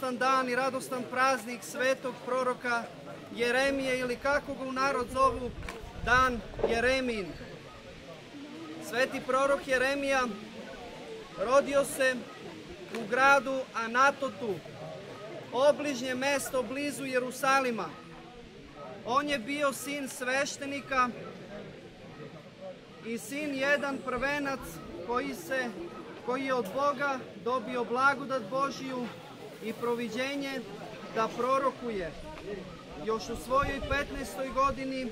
radostan dan i radostan praznik svetog proroka Jeremije ili kako ga u narod zovu dan Jeremin. Sveti prorok Jeremija rodio se u gradu Anatotu, obližnje mesto blizu Jerusalima. On je bio sin sveštenika i sin jedan prvenac koji, se, koji je od Boga dobio blagodat Božiju i proviđenje da prorokuje. Još u svojoj 15. godini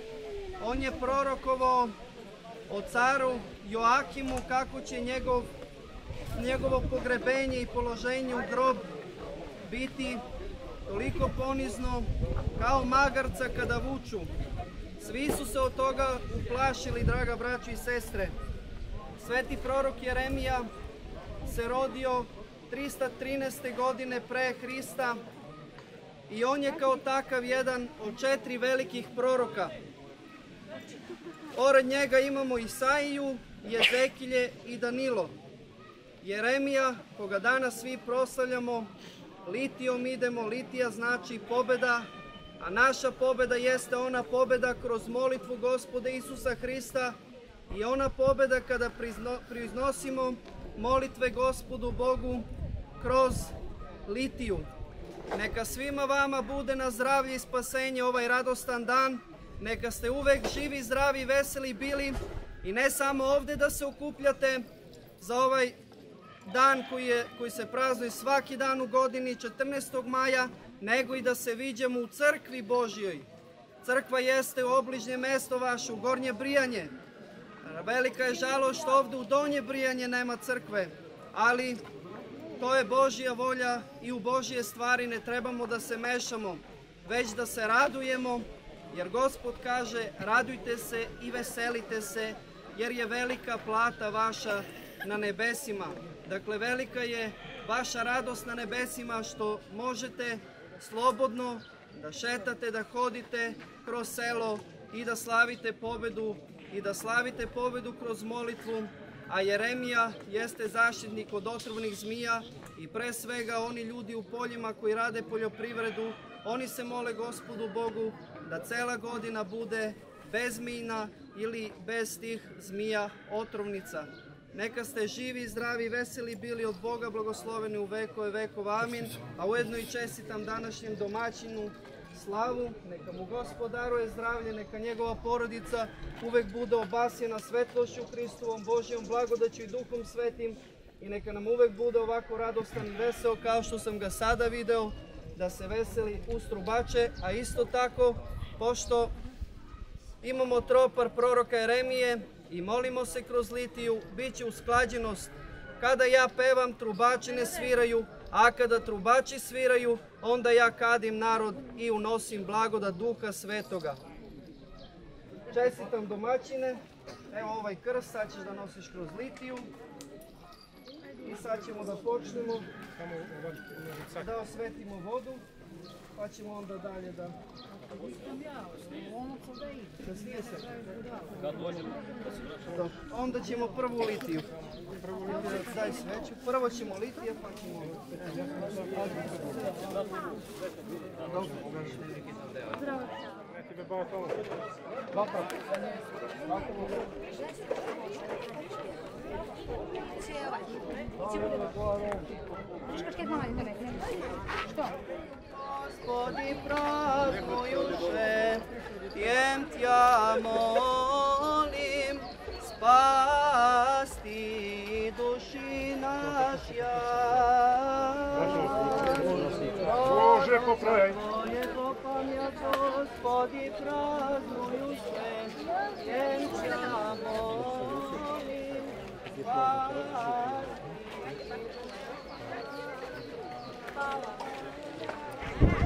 on je prorokovao o caru Joakimu kako će njegov, njegovo pogrebenje i položenje u grob biti toliko ponizno kao magarca kada vuču. Svi su se od toga uplašili, draga braćo i sestre. Sveti prorok Jeremija se rodio 313. godine pre Hrista i on je kao takav jedan od četiri velikih proroka. Pored njega imamo Isaiju, Jezekilje i Danilo. Jeremija, koga danas svi proslavljamo, litijom idemo, litija znači pobeda, a naša pobeda jeste ona pobeda kroz molitvu Gospoda Isusa Hrista i ona pobeda kada priiznosimo molitve Gospodu Bogu kroz litiju. Neka svima vama bude na zdravlje i spasenje ovaj radostan dan. Neka ste uvek živi, zdravi, veseli bili i ne samo ovde da se okupljate za ovaj dan koji, je, koji se praznuje svaki dan u godini 14. maja, nego i da se viđemo u crkvi Božjoj. Crkva jeste obližnje mesto vaše, u Gornje Brijanje. Velika je žalost što ovde u Donje Brijanje nema crkve, ali to je Božja volja i u Božje stvari ne trebamo da se mešamo, već da se radujemo, jer Gospod kaže radujte se i veselite se, jer je velika plata vaša na nebesima. Dakle, velika je vaša radost na nebesima što možete slobodno da šetate, da hodite kroz selo i da slavite pobedu i da slavite pobedu kroz molitvu, a Jeremija jeste zaštitnik od otrovnih zmija i pre svega oni ljudi u poljima koji rade poljoprivredu, oni se mole gospodu Bogu da cela godina bude bez mina ili bez tih zmija otrovnica. Neka ste živi, zdravi, veseli bili od Boga, blagosloveni u vekove vekov. Amin. A ujedno i čestitam današnjem domaćinu slavu. Neka mu Gospod daruje zdravlje, neka njegova porodica uvek bude obasjena svetlošću Hristovom, Božjom blagodaću i Duhom Svetim i neka nam uvek bude ovako radostan i veseo kao što sam ga sada video, da se veseli uz trubače, a isto tako, pošto imamo tropar proroka Jeremije, i molimo se kroz litiju, bit će usklađenost. Kada ja pevam, trubači ne sviraju, a kada trubači sviraju, onda ja kadim narod i unosim blagoda duha svetoga. Čestitam domaćine, evo ovaj krst, sad ćeš da nosiš kroz litiju. I sad ćemo da počnemo da osvetimo vodu, pa ćemo onda dalje da se. Onda ćemo prvu litiju. Prvu litiju da daj sveću. Prvo ćemo litije, pa ćemo... Zdravo. Dobro. Što? Gospodi praznujuše, tjem tja molim, spasti duši našja. Bože, popravljaj. Tvoje popamja, Gospodi praznujuše, tjem tja molim, spasti.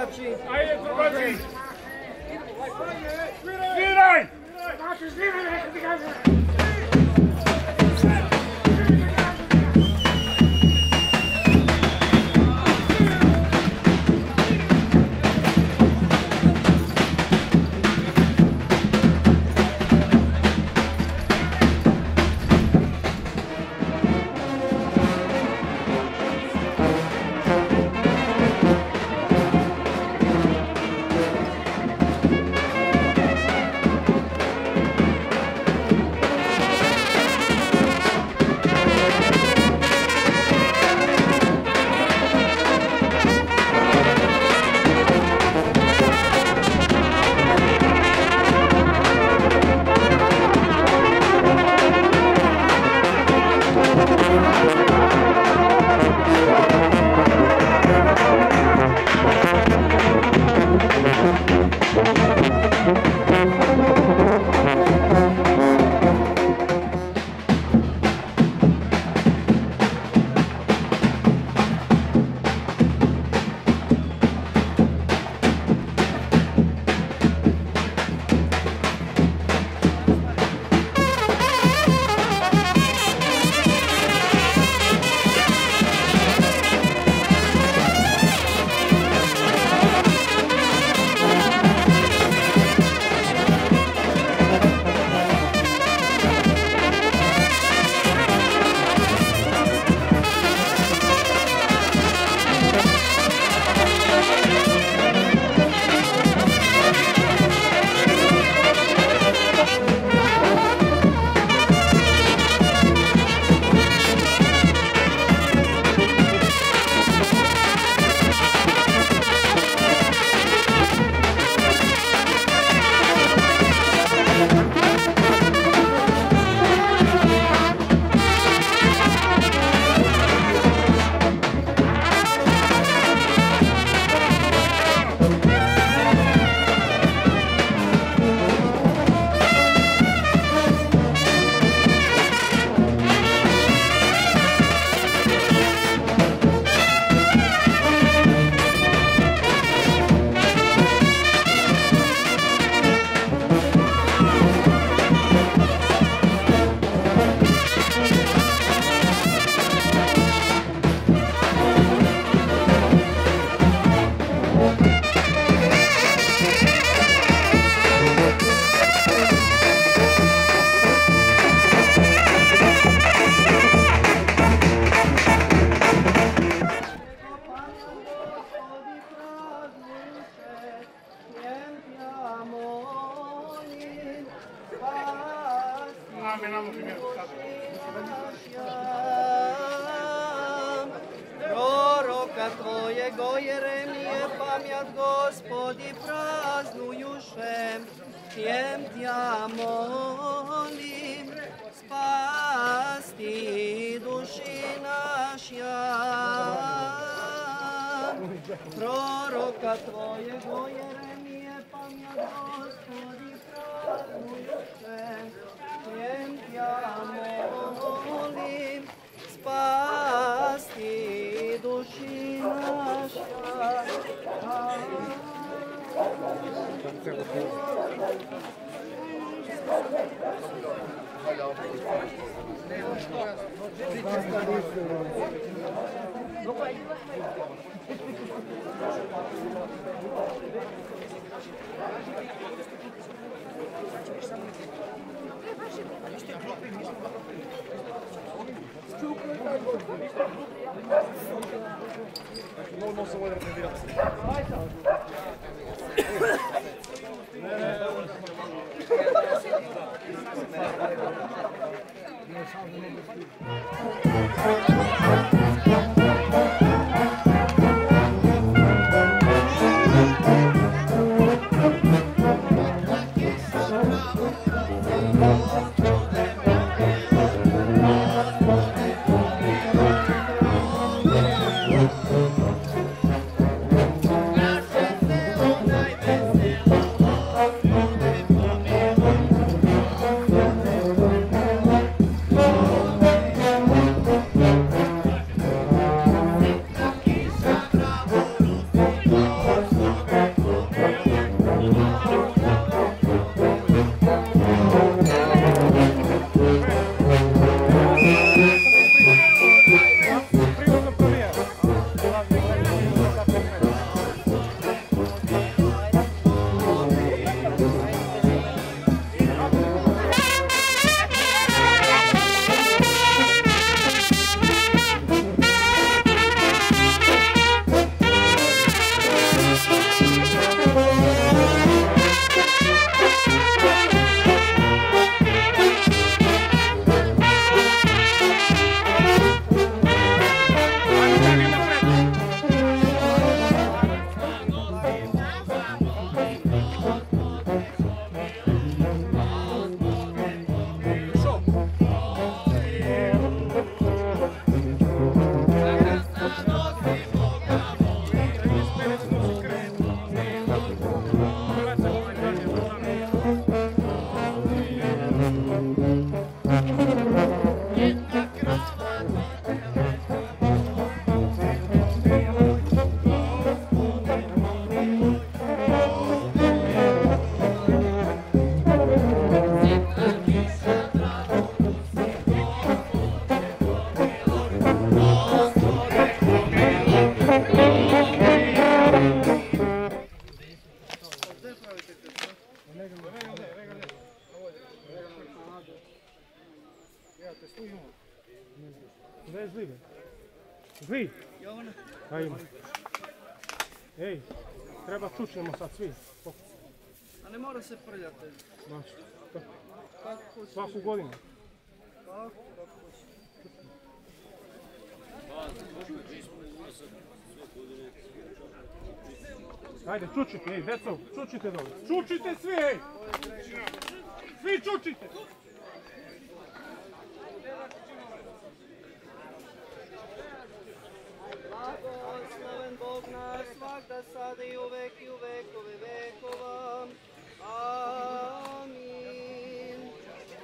Ajde, trubači. Ajde, trubači! Ajmo. Ej, treba čučnemo sad svi. A ne mora se prljati. Znaš, Kako svaku godinu. Kako, kako. Ajde, čučite, ej, deco, čučite dole. Čučite svi, ej! Svi čučite! Blagosloven Bog naš, svakda sada i uvek i u vekove vekova. Amin.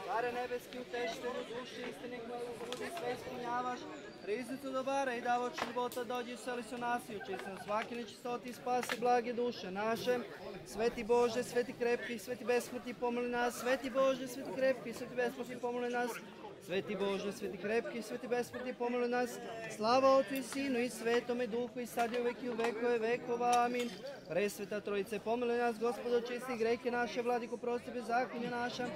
Care nebeski utešitelju duši istine koju budi sve ispunjavaš, riznicu dobara i davač života dođi u seli su nas i uči se na svaki nečistoti spasi blage duše naše. Sveti Bože, sveti krepki, sveti besmrti pomoli nas, sveti Bože, sveti krepki, sveti besmrti pomoli nas, Sveti Bože, sveti krepki, sveti besmrtni pomoli nas. Slava Otcu i Sinu i Svetome Duhu i sad i uvek i u vekove vekova. Amin. Presveta Trojice, pomoli nas, Gospodo, čisti greke naše, vladiku prosti bezakonja naša.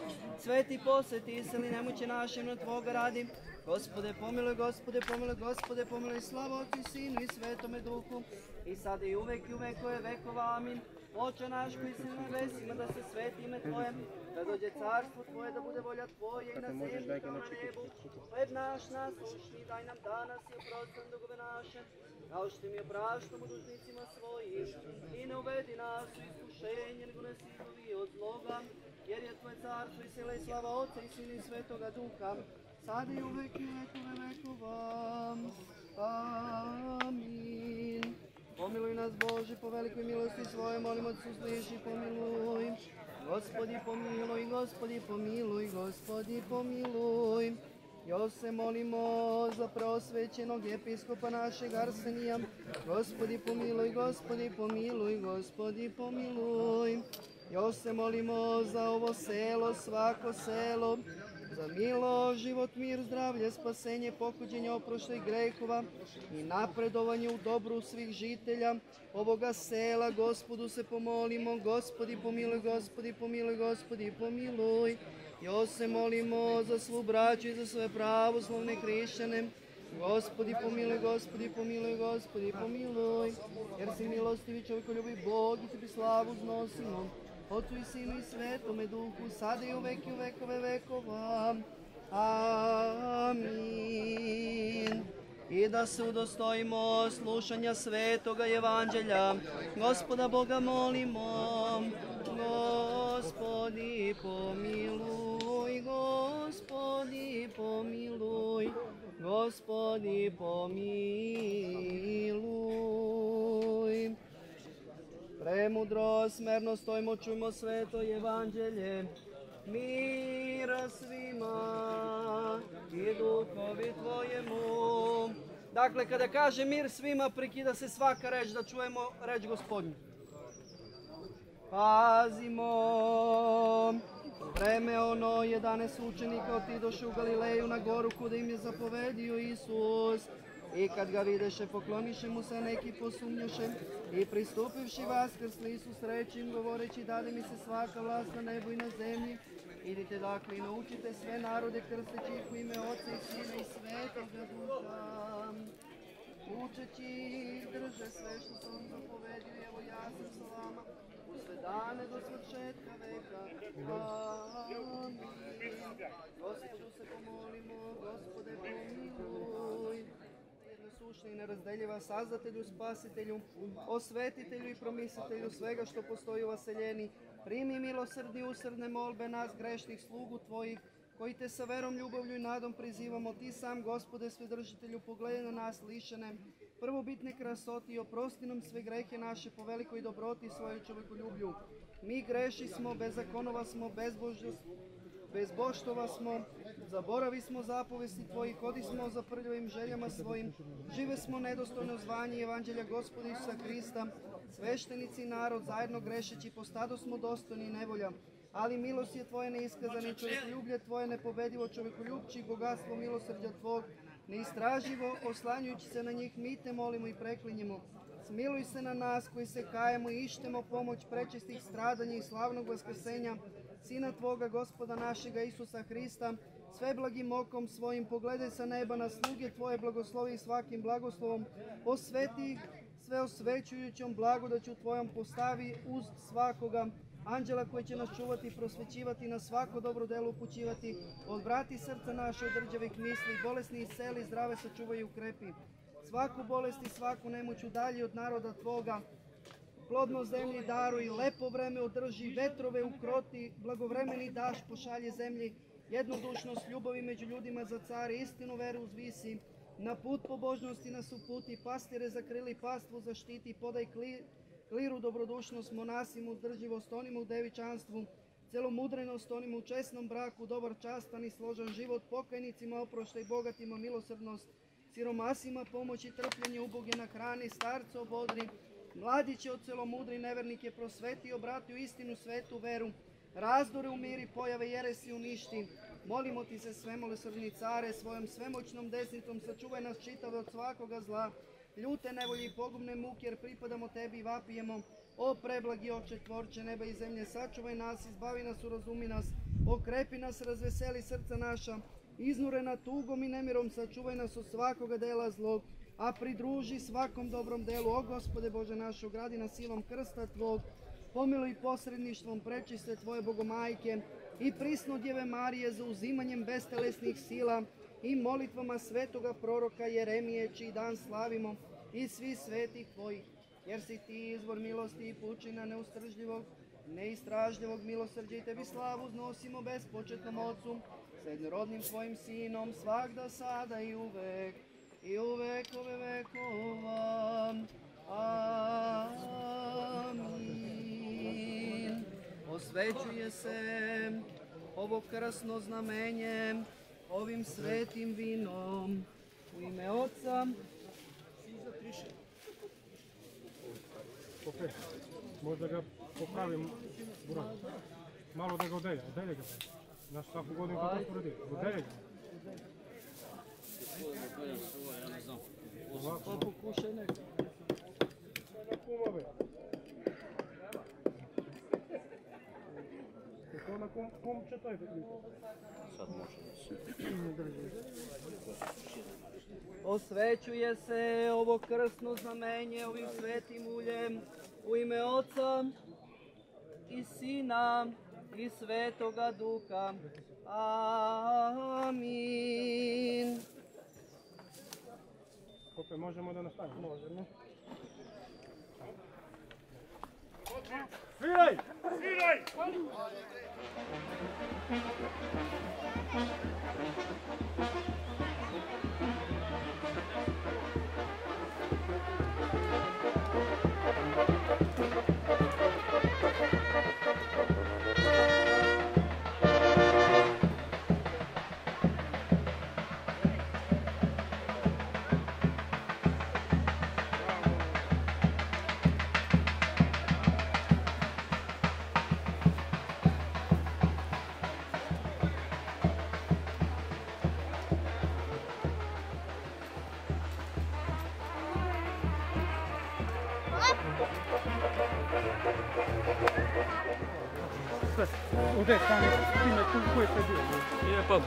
Sveti posveti iseli nemoće našem na Tvoga radi. Gospode, pomiluj, Gospode, pomiluj, Gospode, pomiluj, slava Otcu i Sinu i Svetome Duhu. I sad i uvek i u vekove vekova. Amin. Oče naš koji si na nebesima, da se sveti ime Tvoje, da dođe carstvo Tvoje, da bude volja Tvoje i na zemlji kao na nebu. Hleb naš naslušni, daj nam danas i oprosti nam dugove naše, kao što mi opraštamo dužnicima svojim. I ne uvedi nas u iskušenje, nego nas izbavi od zloga, jer je Tvoje carstvo i sila i slava Otca i Sina i Svetoga Duha, sad i uvek i vekove vekova. Amin. Pomiluj nas Bože po velikoj milosti svoje, molim od sliši, pomiluj. Gospodi pomiluj, gospodi pomiluj, gospodi pomiluj. Još se molimo za prosvećenog episkopa našeg Arsenija. Gospodi pomiluj, gospodi pomiluj, gospodi pomiluj. Još se molimo za ovo selo, svako selo, za milo, život, mir, zdravlje, spasenje, pokuđenje, oproštaj grehova i napredovanje u dobru svih žitelja ovoga sela. Gospodu se pomolimo, gospodi pomiluj, gospodi pomiluj, gospodi pomiluj. Još se molimo za svu braću i za sve pravoslavne hrišćane. Gospodi pomiluj, gospodi pomiluj, gospodi pomiluj. Jer si milostivi čovjeko ljubi Bog i tebi slavu znosimo. Otcu i Sinu i Svetome Duhu, sada i u veki u vekove vekova. Amin. I da se udostojimo slušanja svetoga evanđelja. Gospoda Boga molimo. Gospodi pomiluj, Gospodi pomiluj, Gospodi pomiluj. Premudro, smerno stojimo, čujmo sveto evanđelje. Mira svima i duhovi tvojemu. Dakle, kada kaže mir svima, prekida se svaka reč da čujemo reč gospodnju. Pazimo, vreme ono, 11 učenika otidoše u Galileju na goru kuda im je zapovedio Isus. I kad ga videše, pokloniše mu se neki posumnjuše i pristupivši vaskrsli Isus reći govoreći dade mi se svaka vlast na nebu i na zemlji. Idite dakle i naučite sve narode krsteći ih u ime Oca i Sina i Svetoga Duha. Učeći ih drže sve što sam vam zapovedio, evo ja sam sa vama u sve dane do svršetka veka. Amin. Gospodu se pomolimo, Gospode pomiluj. Jednosušni i nerazdeljiva sazdatelju, spasitelju, osvetitelju i promislitelju svega što postoji u vaseljeni, primi milosrdni usrdne molbe nas grešnih slugu tvojih, koji te sa verom, ljubavlju i nadom prizivamo, ti sam, gospode, svedržitelju, pogledaj na nas lišene, prvobitne krasoti i oprosti nam sve grehe naše po velikoj dobroti i svojoj čovjekoljublju. Mi greši smo, bez zakonova smo, bezbožnost, bezboštova smo, zaboravi smo zapovesti tvojih, hodi smo za prljavim željama svojim, žive smo nedostojno zvanje Evanđelja Gospoda Isusa Krista, sveštenici i narod zajedno grešeći, postado smo dostojni nevolja, ali milost je tvoje neiskazane, čovjekoljublje tvoje nepobedivo, čovjekoljubči, bogatstvo milosrđa tvog, neistraživo, oslanjujući se na njih, mi te molimo i preklinjemo. Smiluj se na nas koji se kajemo i ištemo pomoć prečistih stradanja i slavnog vaskrsenja, Sina Tvoga, gospoda našega Isusa Hrista, sve blagim okom svojim pogledaj sa neba na sluge Tvoje blagoslovi svakim blagoslovom, osveti sve osvećujućom blagodaću Tvojom postavi uz svakoga anđela koji će nas čuvati i prosvećivati na svako dobro delo upućivati, odvrati srca naše od rđavih misli, bolesni isceli, zdrave sačuvaj i ukrepi. Svaku bolest i svaku nemoć udalji od naroda Tvoga, plodno zemlji daruj, lepo vreme održi, vetrove ukroti, blagovremeni daš pošalje zemlji, jednodušnost ljubavi među ljudima za car, istinu veru uzvisi, na put pobožnosti nas uputi, pastire zakrili, pastvu zaštiti, podaj kli, kliru dobrodušnost, monasima uzdrživost, onima u devičanstvu, celomudrenost, onima u česnom braku, dobar častan i složan život, pokajnicima oproštaj, bogatima milosrdnost, siromasima pomoć i trpljenje, uboge na hrani, starce obodri, mladiće od celomudri nevernike prosveti, obrati u istinu svetu veru, razdore umiri, pojave jeresi uništi. Molimo ti se svemolesrni care, svojom svemoćnom desnicom sačuvaj nas čitave od svakoga zla, ljute nevolje i pogubne muke, jer pripadamo tebi i vapijemo. O preblagi oče tvorče neba i zemlje, sačuvaj nas, izbavi nas, urazumi nas, okrepi nas, razveseli srca naša, iznurena tugom i nemirom, sačuvaj nas od svakoga dela zlog, a pridruži svakom dobrom delu, o Gospode Bože naš, ogradi nas silom krsta Tvog, pomiluj posredništvom prečiste Tvoje bogomajke i prisno Djeve Marije za uzimanjem bestelesnih sila i molitvama svetoga proroka Jeremije, čiji dan slavimo, i svi svetih Tvojih, jer si Ti izvor milosti i pučina neustržljivog, neistražljivog milosrđa i Tebi slavu znosimo bespočetnom Otcu, jednorodnim Tvojim Sinom, svakda sada i uvek, i u vekove vekova. Amin. Osvećuje se ovo krasno znamenje ovim svetim vinom u ime Oca Ok, možda ga popravim, Burak. Malo da ga odelja, odelja ga. Znaš svaku godinu kako to sporedi? U devet. Pa pokušaj neko. Na kumove. Na kum, kum će to je Osvećuje se ovo krstno znamenje ovim svetim uljem u ime Oca i Sina i Svetoga Duha. Amin. Kope, možemo da nastavimo? Možemo. Sviraj! Sviraj! Ovdje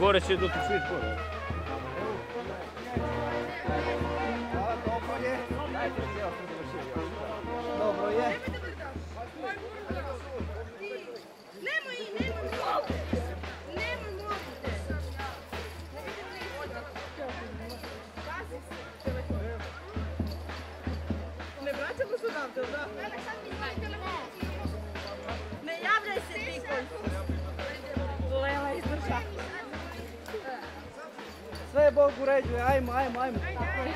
gore će dok svi gore. Dobro je. Nemoj, nemoj mogu. Nemoj mogu. Ne vraćamo se odavde, Sve Bogu ređuje, ajmo, ajmo, ajmo. Tako je.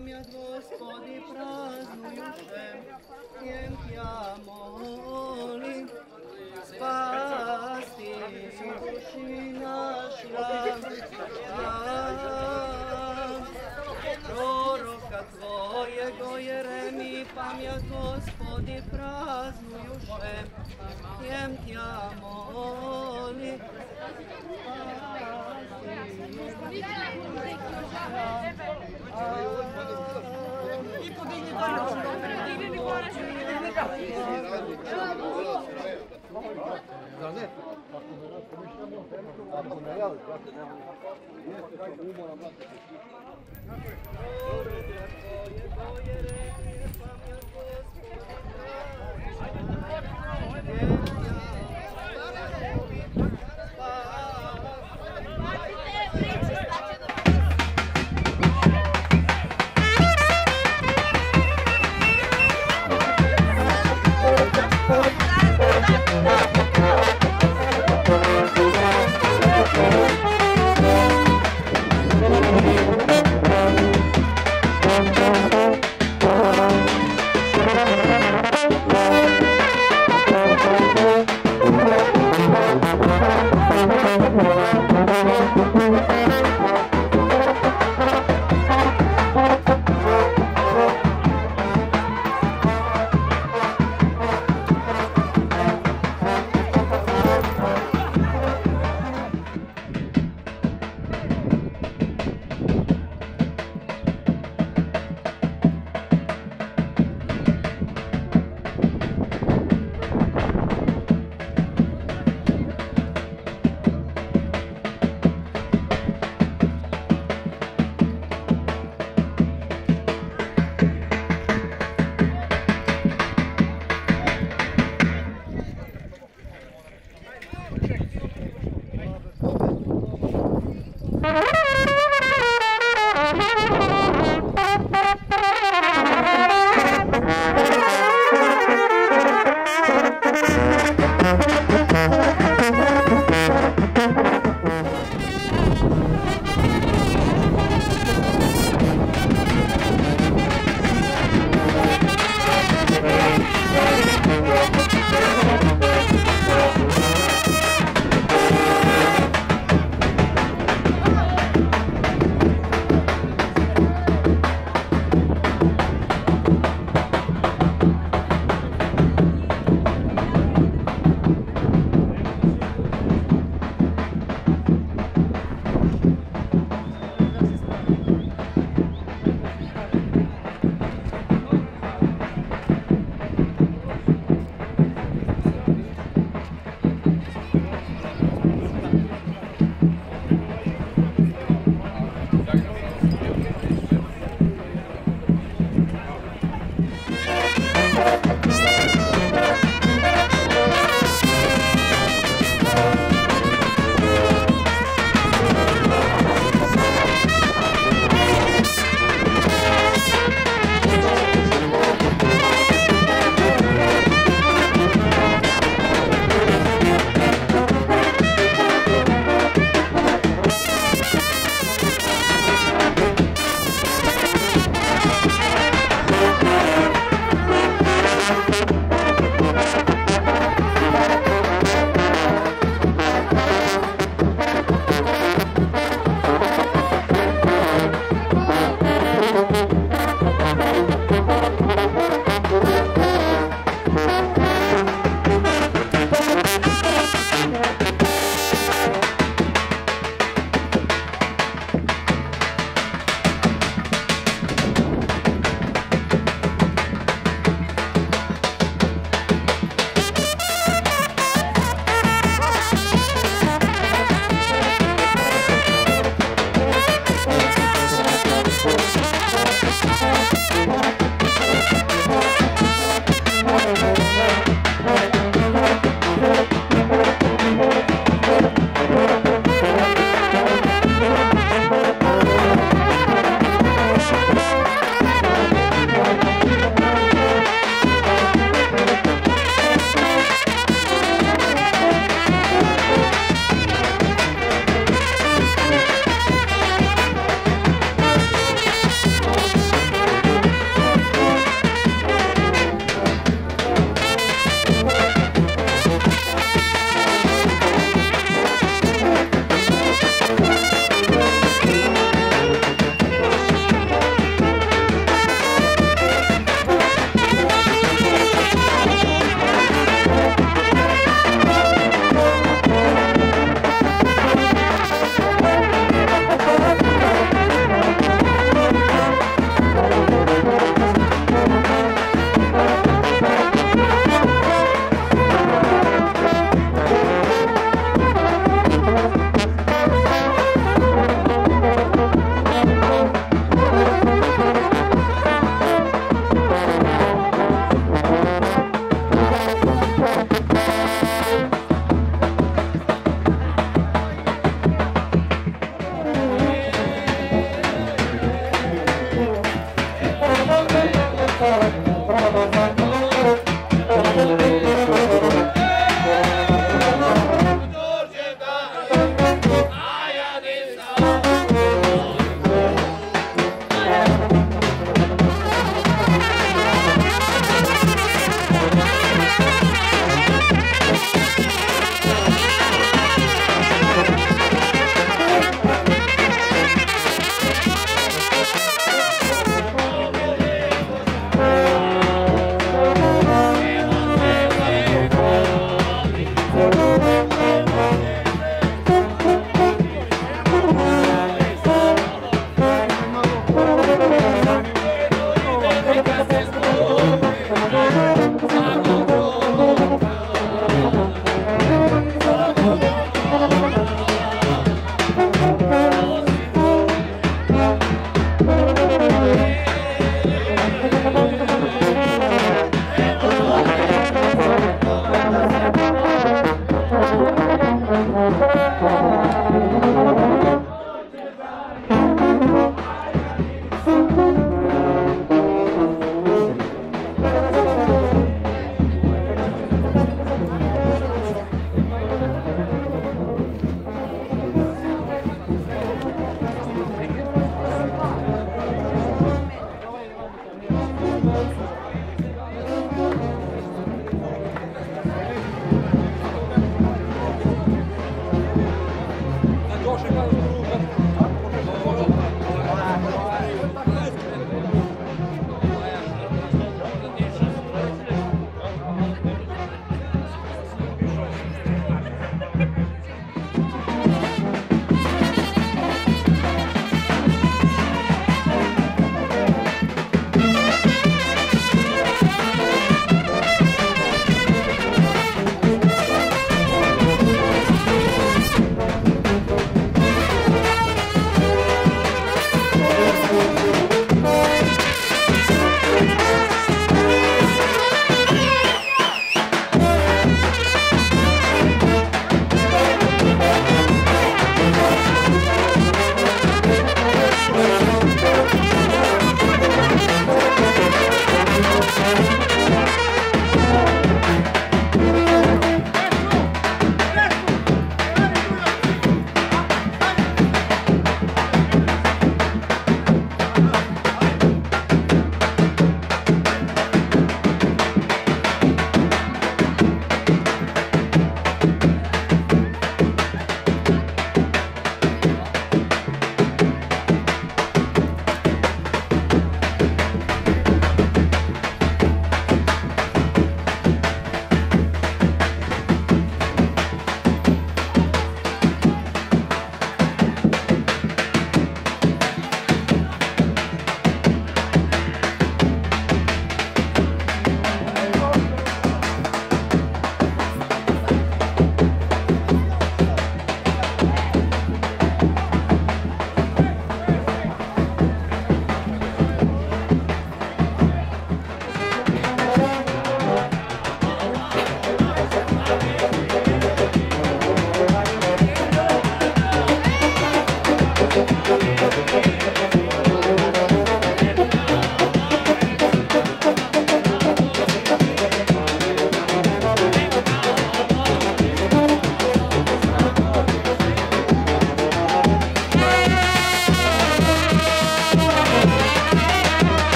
Pamięć Gospody praznujuchem, piękna moli, spasti duszy nasz Proroka Twojego Jeremi, pamięć Gospody praznujuchem, piękna moli, spasti duszy nasz duši naša. Proroka tvojego Jeremi pamjat gospodi praznujuše, jem tja moli, Thank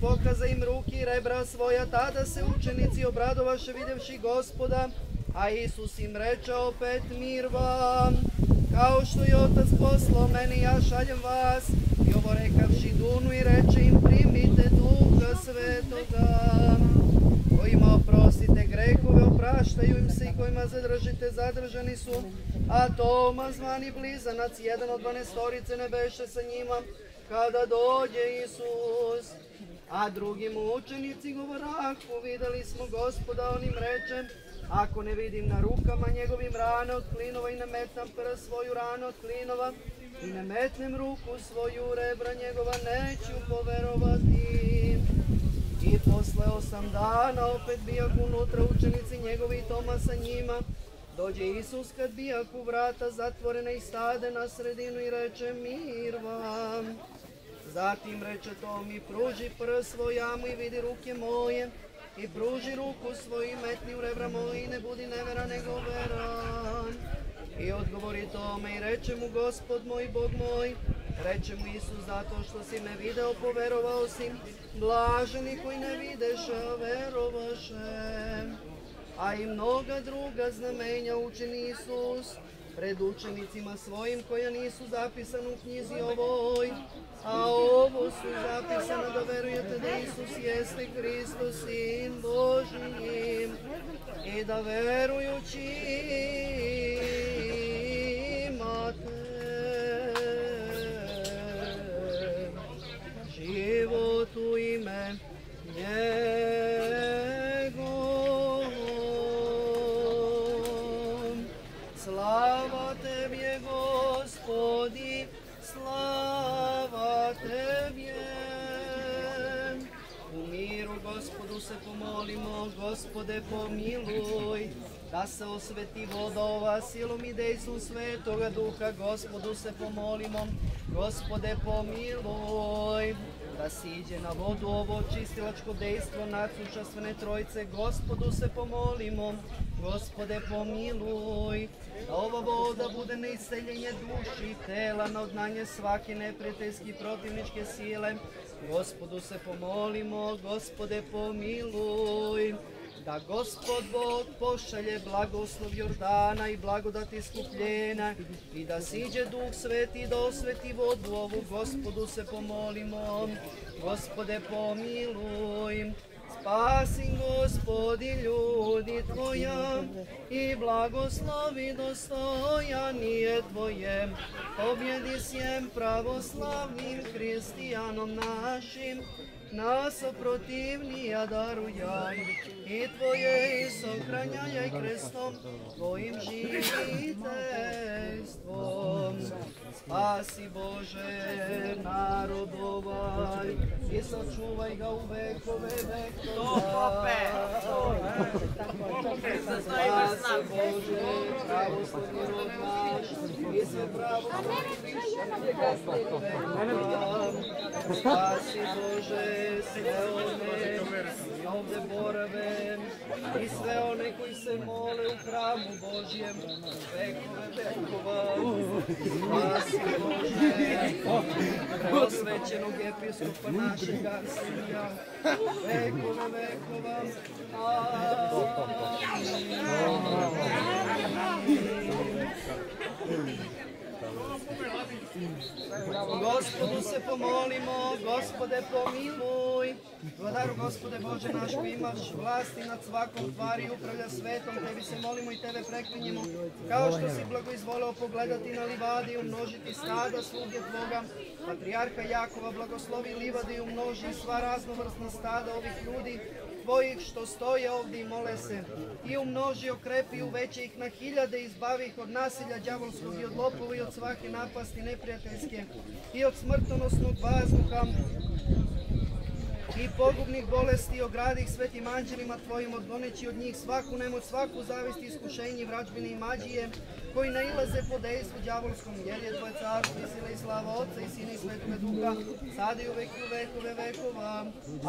pokaza im ruki i rebra svoja, tada se učenici obradovaše vidjevši gospoda, a Isus im reče opet mir vam, kao što je otac poslao meni, ja šaljem vas. I ovo rekavši dunu i reče im primite duha svetoga. Kojima oprostite grehove, opraštaju im se i kojima zadržite, zadržani su. A Toma, zvani blizanac, jedan od dvanestorice, ne beše sa njima, kada dođe Isus. A drugim učenici govorahu, videli smo gospoda, on im reče, ako ne vidim na rukama njegovim rane od klinova i ne prst svoju ranu od klinova i ne metnem ruku svoju rebra njegova, neću poverovati. I posle osam dana opet bijak unutra učenici njegovi i Toma sa njima. Dođe Isus kad bijak u vrata zatvorena i stade na sredinu i reče mir vam. Zatim reče to mi pruži prst svoj jamu i vidi ruke moje i pruži ruku svoju metni u rebra i ne budi nevera nego veran. I odgovori tome i reče mu gospod moj, Bog moj, reče mu Isus zato što si me video, poverovao si, blaženi koji ne videše, a verovaše. A i mnoga druga znamenja učini Isus pred učenicima svojim koja nisu zapisane u knjizi ovoj, a ovo su zapisane da verujete da Isus jeste Hristos, Sin Božji, i da verujući imate život u ime njegovom. Slava Tebje, Gospodi, Tebje. U miru Gospodu se pomolimo, Gospode pomiluj, da se osveti voda ova silom i dejstvom Svetoga Duha, Gospodu se pomolimo, Gospode pomiluj, da siđe na vodu. Ovo čistilačko dejstvo nadsušastvene trojice, Gospodu se pomolimo, Gospode pomiluj, da ova voda bude na iseljenje duši tela, na odnanje svake neprijateljske i protivničke sile, Gospodu se pomolimo, Gospode pomiluj, da Gospod Bog pošalje blagoslov Jordana i blagodat iskupljena i da siđe Duh Sveti da osveti vodu ovu, Gospodu se pomolimo, Gospode pomiluj. Spasi gospodi ljudi tvoja i blagoslovi dostojanije tvoje. Pobjedi sjem pravoslavnim hristijanom našim, nas oprotivnija darujaj i tvoje i sohranjaj krestom tvojim žiteljstvom. Spasi Bože narod ovaj i sačuvaj ga u vekove vekova. Spasi Bože pravoslavni rod naš i sve pravoslavni hrišćani vekova. Spasi Bože sve one koji ovde borave i sve one koji se mole u hramu Božjem vekove vekova. Spasi Bože preosvećenog episkopa našeg Arsenija vekove vekova. Gospodu se pomolimo, Gospode pomiluj. Vladaru Gospode Bože naš koji imaš vlasti nad svakom tvari i upravlja svetom, tebi se molimo i tebe preklinjemo. Kao što si blagoizvoleo pogledati na livadi i umnožiti stada sluge Tvoga, Patrijarha Jakova blagoslovi livade i umnoži sva raznovrsna stada ovih ljudi, tvojih što stoje ovdje i mole se. I umnoži, okrepi uveće ih na hiljade, izbavi ih od nasilja đavolskog i od lopova i od svake napasti neprijateljske i od smrtonosnog vazduha i pogubnih bolesti i ogradi ih svetim anđelima tvojim odgoneći od njih svaku nemoć, svaku zavist, iskušenje, vrađbine i mađije koji nailaze po dejstvu đavolskom, jer je tvoje carstvo i sila i slava Otca i Sina i Svetoga Duha, sad i uvek u vekove vekova.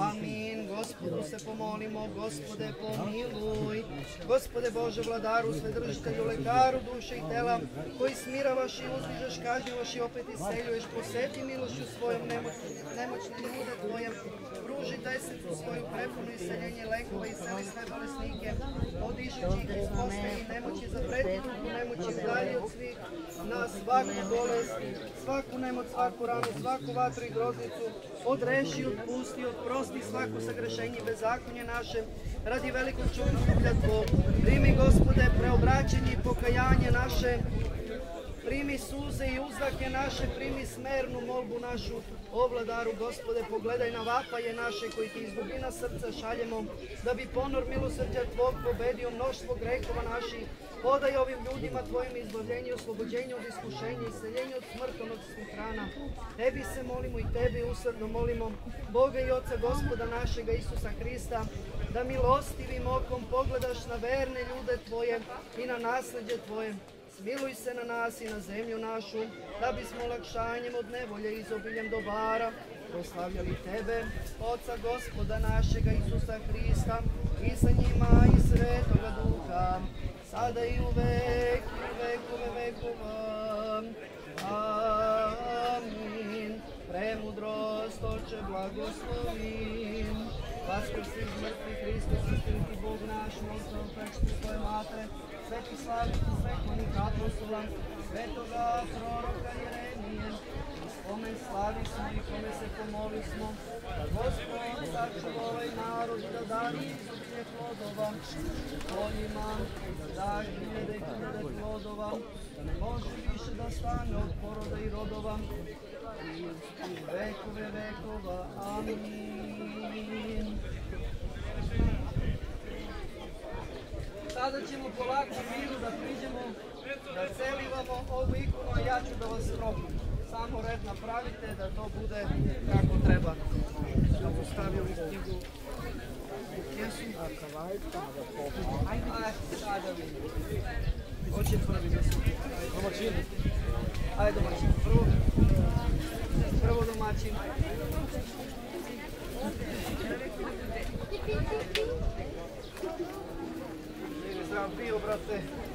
Amin. Gospodu se pomolimo, Gospode pomiluj. Gospode Bože vladaru, svedržitelju, lekaru duše i tela, koji smiravaš i uzdižeš, kažnjavaš i opet iseljuješ, poseti milošću svojom nemoćne ljude tvoje, pruži desetu svoju prepunu iseljenje lekova i seli sve bolesnike, odišući ih iz poslednjih nemoći za prethodnu nemoći dalje od svih, na svaku bolest, svaku nemoć, svaku ranu, svaku vatru i groznicu, odreši, otpusti, oprosti svako sagrešenje i bezakonje naše, radi velikog Tvog. Primi, Gospode, preobraćenje i pokajanje naše, Primi suze i uzdahe naše, primi smernu molbu našu, o vladaru gospode, pogledaj na vapaje naše koji ti iz dubina srca šaljemo, da bi ponor milosrđa Tvog pobedio mnoštvo grehova naših, podaj ovim ljudima Tvojim izbavljenje i oslobođenje od iskušenja i seljenje od smrtonosnih rana. Tebi se molimo i Tebi usredno molimo, Boga i Oca gospoda našega Isusa Hrista, da milostivim okom pogledaš na verne ljude Tvoje i na nasleđe Tvoje, Smiluj se na nas i na zemlju našu, da bismo olakšanjem od nevolje i izobiljem dobara proslavljali Tebe, Oca Gospoda našega Isusa Hrista, i sa njima i Svetoga Duha, sada i u vek i u vekove vekova. Amin. Premudrost, Oče, blagoslovim. Vaskrsi iz mrtvih Hristos, istiniti Bog naš, molite o pečti svoje matre, sveti slaviti svetljenih apostola, svetoga proroka Jeremije, i spomen slavi smo i kome se pomoli smo, da Gospod sačuva ovaj narod da da izučje plodova, poljima, da da hiljade hiljade plodova, da ne može više da stane od poroda i rodova, i u vekove vekova. Amin. Sada ćemo polako miru da priđemo, da celivamo ovu ikonu, a ja ću da vas stropim. Samo red napravite da to bude kako treba. Da postavim u knjigu u kesu. Ajde, sada vidim. Hoće prvi da se Domaćin. Ajde domaćin. Prvo, prvo domaćin. Živi zdrav Ciao, Pio, grazie.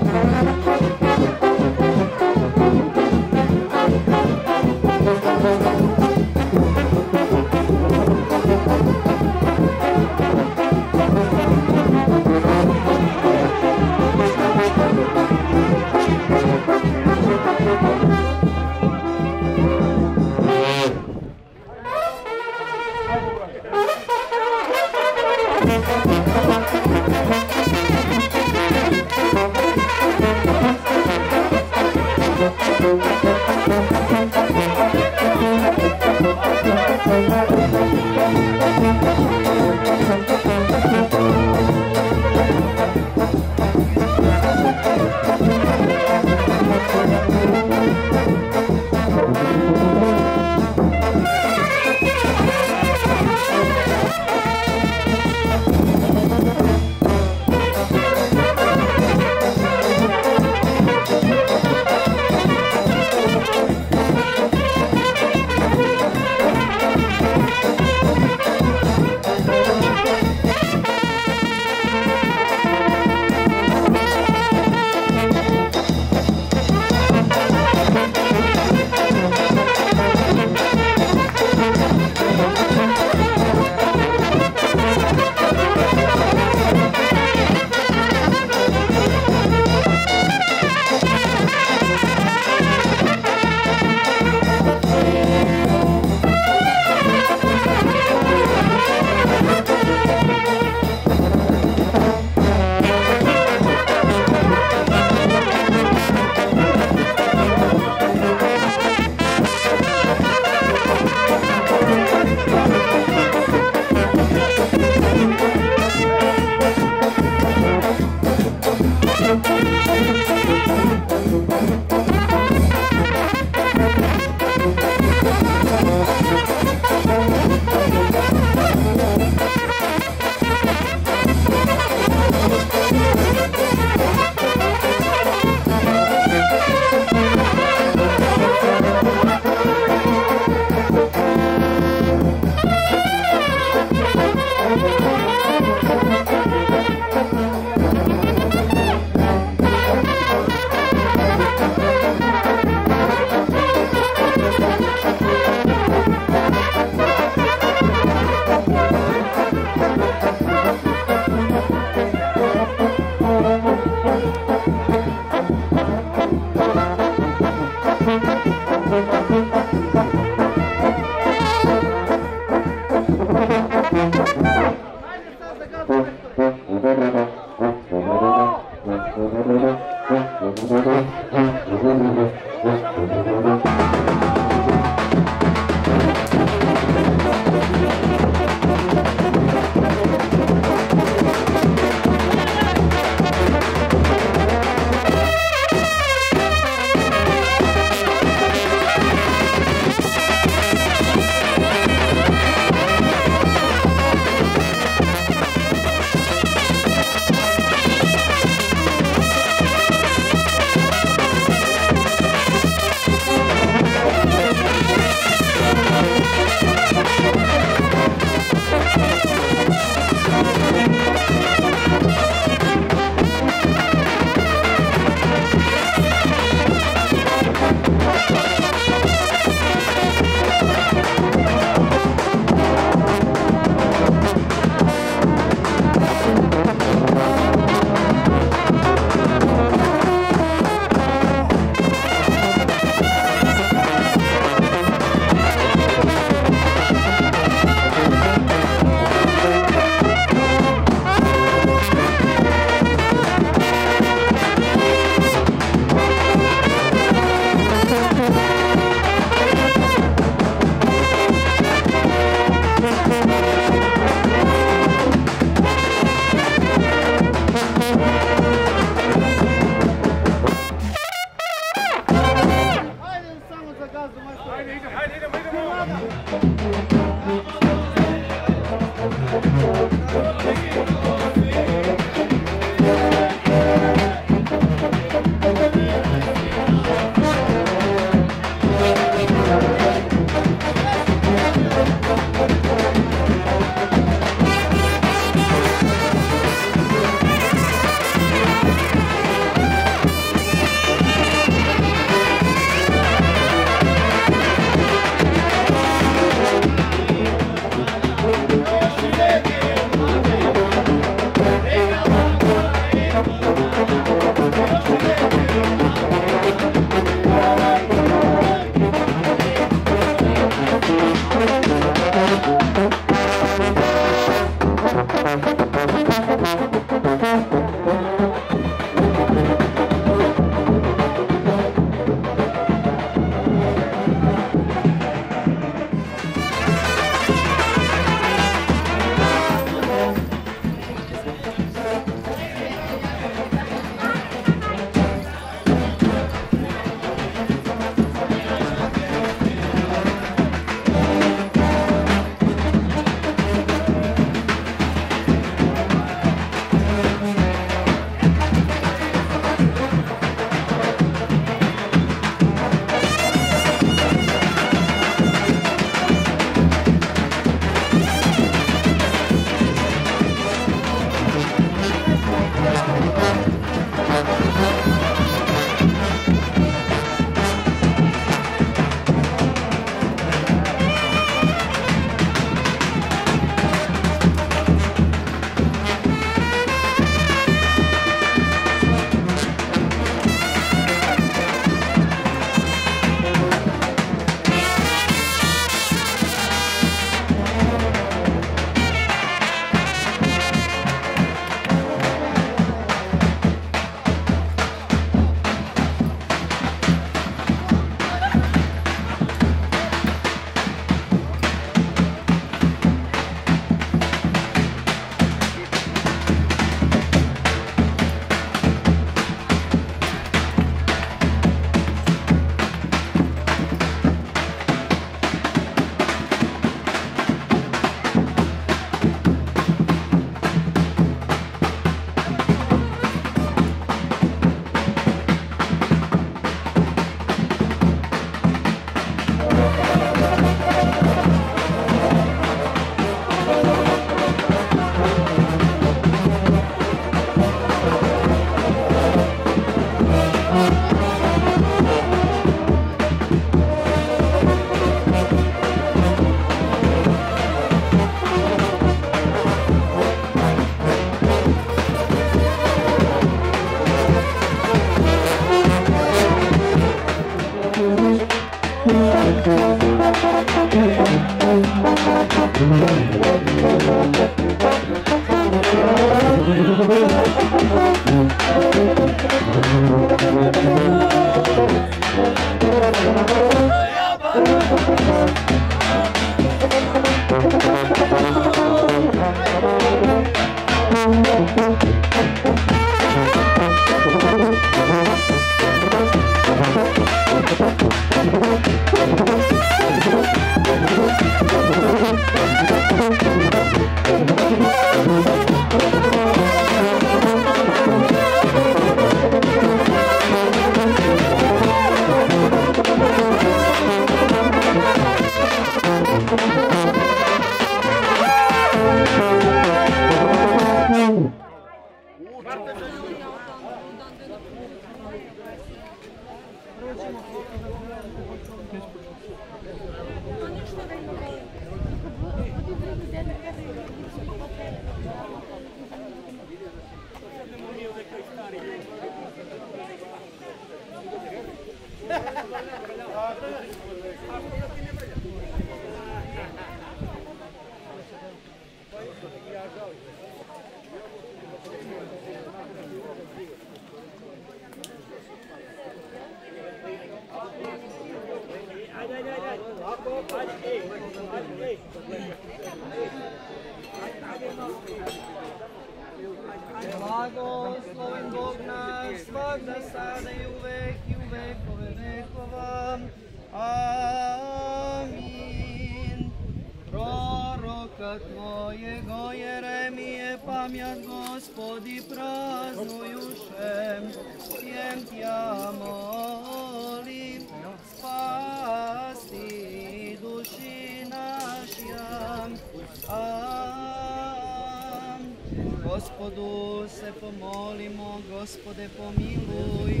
Pomolimo, Gospode pomiluj.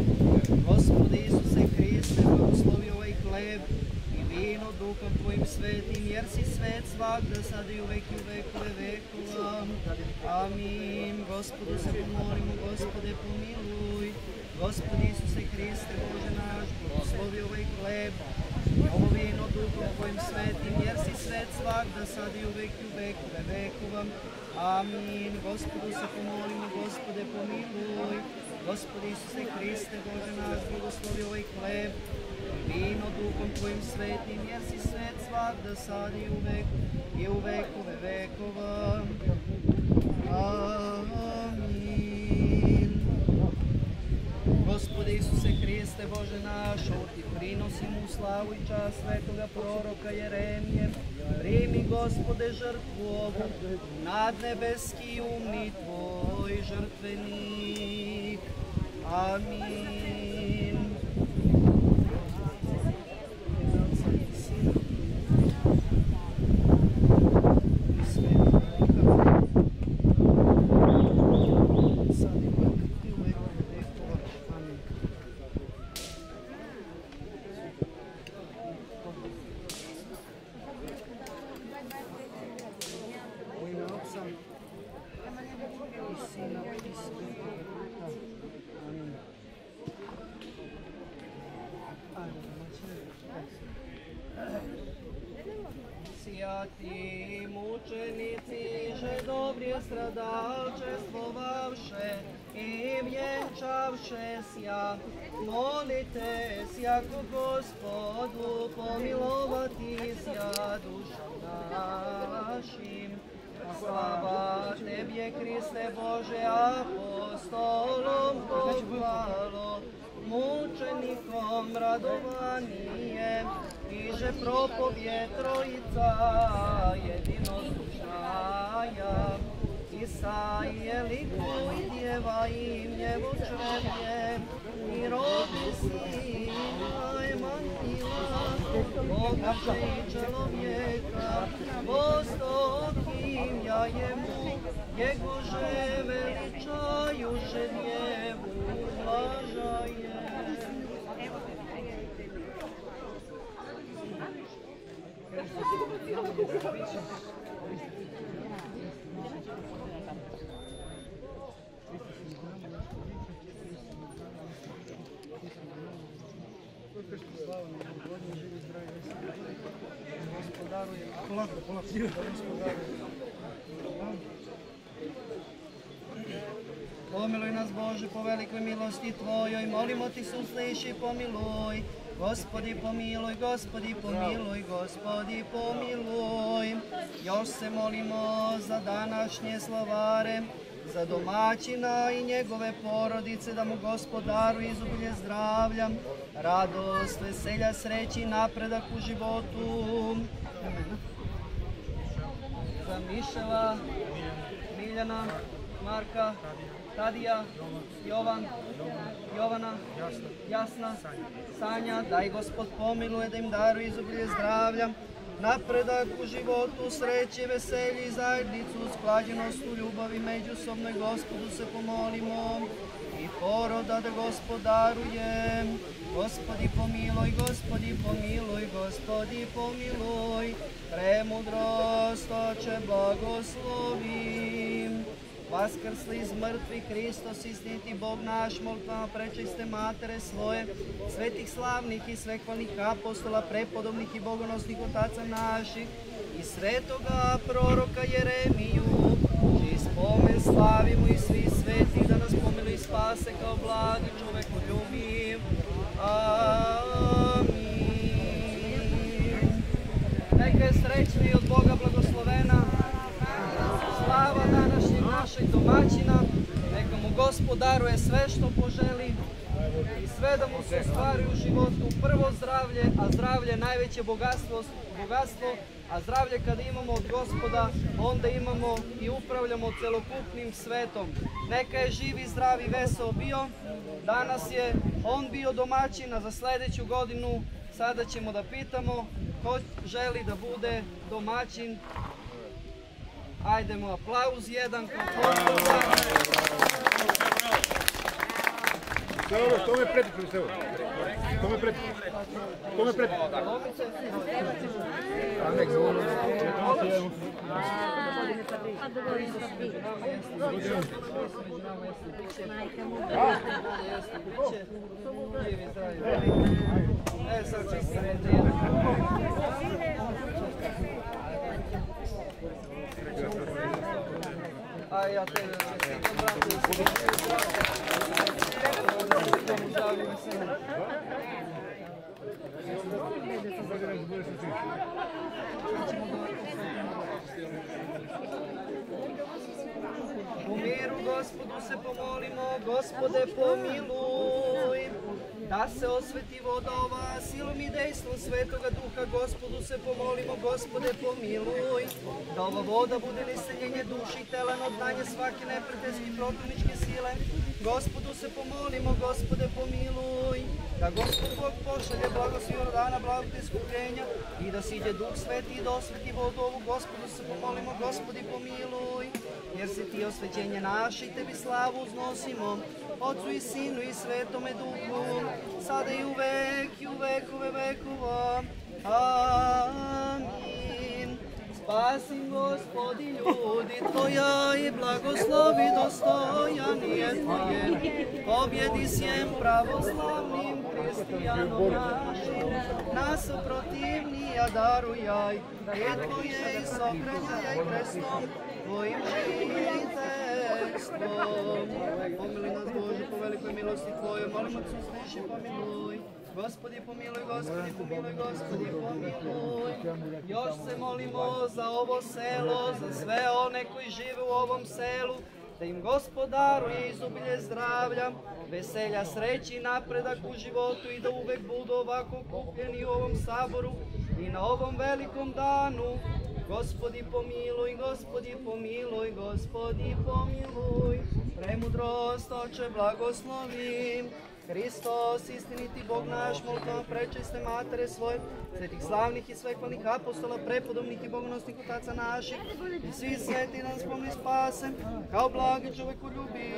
Gospode sad i uvek i u vekove vekova. Amin. Gospode Isuse Hriste, Bože naš, ovo ti prinosimo u slavu i čast svetoga proroka Jeremije. Primi, Gospode, žrtvu ovu, nadnebeski umni tvoj žrtvenik. Amin. U ime Otca i Sina i Svetoga Duha. Amin. Sjati mučenici, že dobri stradalče stvovavše i vjenčavše sja, molite sjako gospodu pomilovati sja dušom našim. Slava Tebje, Kriste Bože, apostolom pohvalo, mučenikom radovanije, i že propovje trojica jedinodušnaja. sa jeliku i djeva i mljevo črvje i rodi si najmanjila Boga i čelovjeka vostokim ja jemu jego že veličaju že njemu blažajem Thank you. Gospodaruje. Polako, polako. Pomiluj nas Bože po velikoj milosti Tvojoj, molimo Ti se usliši, pomiluj. Gospodi pomiluj, Gospodi pomiluj, Gospodi pomiluj. Još se molimo za današnje slovare, za domaćina i njegove porodice, da mu gospodaru izobilje zdravlja, radost, veselja, sreći i napredak u životu. Za Mišela, Miljana, Marka, Tadija, Jovan, Jovana, Jasna, Sanja, daj Gospod pomiluje da im daruje izobilje zdravlja, napredak u životu, sreće, veselje i zajednicu, usklađenost u ljubavi međusobnoj Gospodu se pomolimo i poroda da gospodaruje. Gospodi pomiluj, gospodi pomiluj, gospodi pomiluj, premudrost oče blagoslovi. Vaskrsli iz mrtvih Hristos, istiniti Bog naš, molitvama prečiste matere svoje, svetih slavnih i svekvalnih apostola, prepodobnih i bogonosnih otaca naših, i svetoga proroka Jeremiju, spomen slavimo i svi sveti, da nas pomilu i spase kao blagi čoveku ljubiv. Amin. Neka je srećni od Boga blagoslovena, slava današnjeg našeg domaćina, neka mu Gospod daruje sve što poželi i sve da mu se ostvari u životu. Prvo zdravlje, a zdravlje je najveće bogatstvo, bogatstvo, a zdravlje kada imamo od Gospoda, onda imamo i upravljamo celokupnim svetom. Neka je živi, zdravi, veseo bio. Danas je on bio domaćin, a za sljedeću godinu sada ćemo da pitamo ko želi da bude domaćin Ajdemo, aplauz jedan potvrda. Dobro, što me pretiče, Što me pretiče? Što me pretiče? E, sad čisto A ja te čestitam, brate. U miru gospodu se pomolimo, gospode pomiluj. Da se osveti voda ova silom i dejstvom svetoga duha, gospodu se pomolimo, gospode pomiluj. Da ova voda bude iseljenje duši i tela na odnanje svake neprijateljske protivničke sile. Gospodu se pomolimo, gospode pomiluj. Da gospod Bog pošalje blagoslovnog dana blagog iskupljenja i da siđe duh sveti i da osveti vodu ovu. Gospodu se pomolimo, gospodi pomiluj. Jer si ti osvećenje naše i tebi slavu uznosimo. Otcu i Sinu i Svetome Duhu, sada i uvek i u vekove vekova. Amin. Spasi gospodi ljudi tvoja i blagoslovi dostojan je tvoje. Pobjedi sjem pravoslavnim hristijanom našim, nas protivnija darujaj, i tvoje i sokrećaj krestom, tvojim žitextom. Pomiluj nas Bože po velikoj milosti tvojoj, molimo Otcu sliši pomiluj. Gospodi pomiluj, gospodi pomiluj, gospodi pomiluj. Još se molimo za ovo selo, za sve one koji žive u ovom selu, da im gospodaruje izobilje zdravlja, veselja, sreći i napredak u životu i da uvek budu ovako kupljeni u ovom saboru i na ovom velikom danu. Gospodi pomiluj, gospodi pomiluj, gospodi pomiluj. Premudrost, oče, blagoslovi. Hristos, istiniti Bog naš, molitvom prečiste matere svoje, svetih slavnih i svekolnih apostola, prepodobnih i bogonosnih otaca naših, i svi sveti nas spomni spasem, kao blagi čoveku ljubi.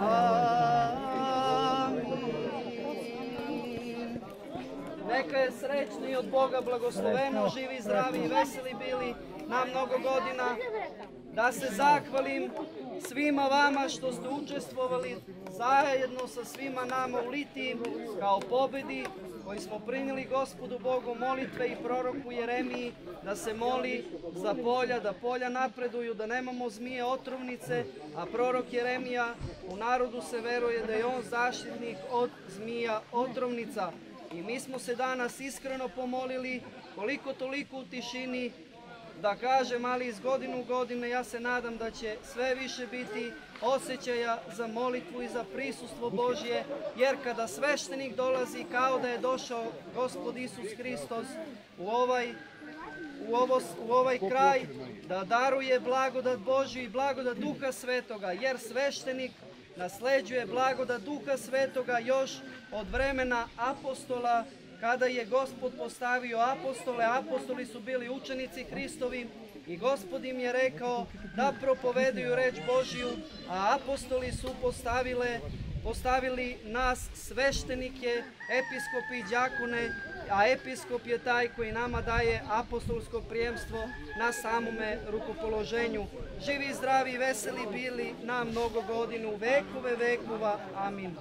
Amin. Neka je srećni od Boga blagosloveno, živi, zdravi i veseli bili na mnogo godina. Da se zahvalim svima vama što ste učestvovali zajedno sa svima nama u Litiji kao pobedi koji smo prinijeli gospodu Bogu molitve i proroku Jeremiji da se moli za polja, da polja napreduju, da nemamo zmije otrovnice, a prorok Jeremija u narodu se veruje da je on zaštitnik od zmija otrovnica. I mi smo se danas iskreno pomolili koliko toliko u tišini da kažem, ali iz godine u godine ja se nadam da će sve više biti osjećaja za molitvu i za prisustvo Božje, jer kada sveštenik dolazi kao da je došao Gospod Isus Hristos u ovaj u, ovo, u ovaj kraj da daruje blagodat Božju i blagodat Duha Svetoga, jer sveštenik nasleđuje blagodat Duha Svetoga još od vremena apostola kada je Gospod postavio apostole, apostoli su bili učenici Hristovi i Gospod im je rekao da propovedaju reč Božiju, a apostoli su postavile, postavili nas sveštenike, episkopi i đakone, a episkop je taj koji nama daje apostolsko prijemstvo na samome rukopoloženju. Živi, zdravi i veseli bili na mnogo godinu, vekove vekova. Amin.